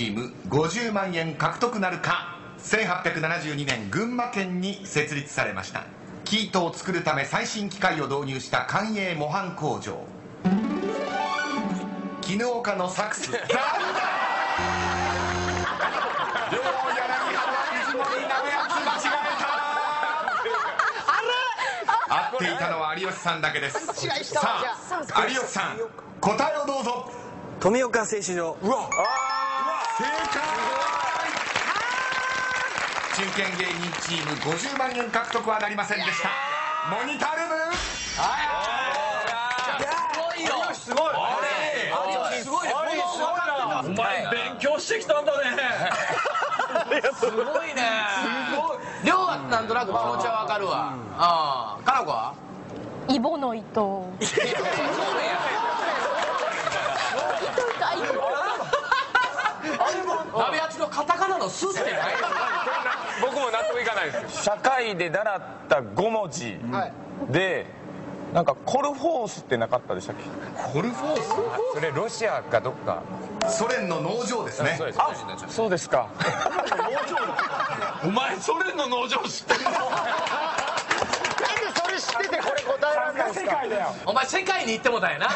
チーム50万円獲得なるか1872年群馬県に設立されました。生糸を作るため最新機械を導入した官営模範工場。絹岡のサックス。残念両柳原藤森鍋厚間違えた合っていたのは有吉さんだけです。さあ有吉さん答えをどうぞ。富岡製糸場。正解中堅芸人チーム50万円獲得はなりませんでしたモ僕も納得いかないです社会で習った5文字でなんかコルフォースってなかったでしたっけ？コルフォーそれロシアかどっか。スソ連の農場ですね。あそうですか。お前ソ連の農場知ってるの？それ知っててこれ答えられないんですか？お前世界に行ってもたんやな